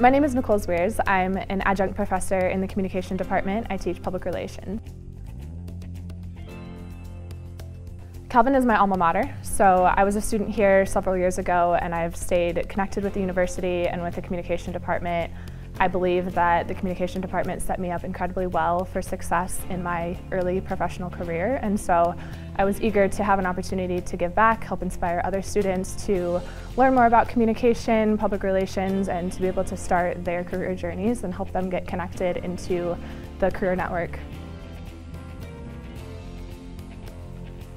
My name is Nicole Zwiers. I'm an adjunct professor in the communication department. I teach public relations. Calvin is my alma mater, so I was a student here several years ago and I've stayed connected with the university and with the communication department I believe that the communication department set me up incredibly well for success in my early professional career and so I was eager to have an opportunity to give back, help inspire other students to learn more about communication, public relations, and to be able to start their career journeys and help them get connected into the career network.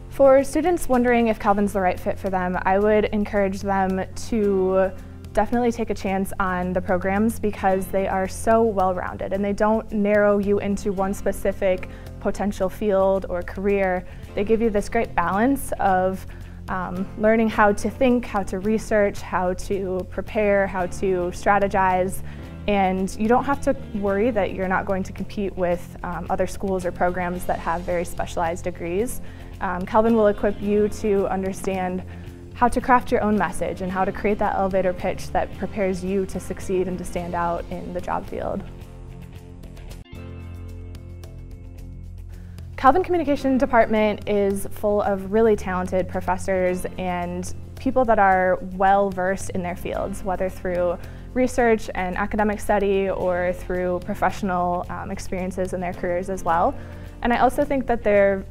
For students wondering if Calvin's the right fit for them, I would encourage them to definitely take a chance on the programs because they are so well-rounded and they don't narrow you into one specific potential field or career. They give you this great balance of um, learning how to think, how to research, how to prepare, how to strategize, and you don't have to worry that you're not going to compete with um, other schools or programs that have very specialized degrees. Um, Calvin will equip you to understand how to craft your own message and how to create that elevator pitch that prepares you to succeed and to stand out in the job field. Calvin Communication Department is full of really talented professors and people that are well versed in their fields, whether through research and academic study or through professional um, experiences in their careers as well. And I also think that they're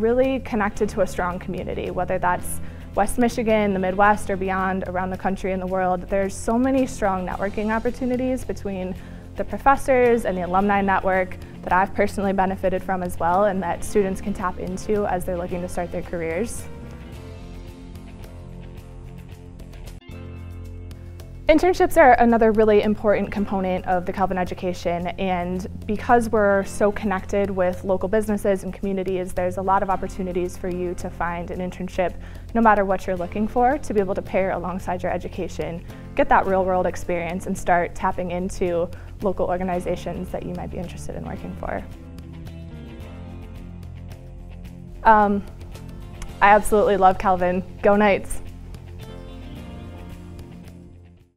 really connected to a strong community, whether that's West Michigan, the Midwest, or beyond around the country and the world, there's so many strong networking opportunities between the professors and the alumni network that I've personally benefited from as well and that students can tap into as they're looking to start their careers. Internships are another really important component of the Calvin education and because we're so connected with local businesses and communities, there's a lot of opportunities for you to find an internship no matter what you're looking for to be able to pair alongside your education, get that real world experience and start tapping into local organizations that you might be interested in working for. Um, I absolutely love Calvin. Go Knights!